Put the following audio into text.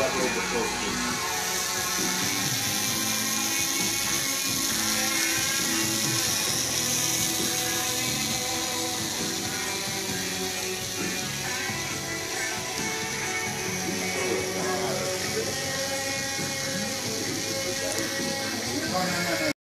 バードオブトーキ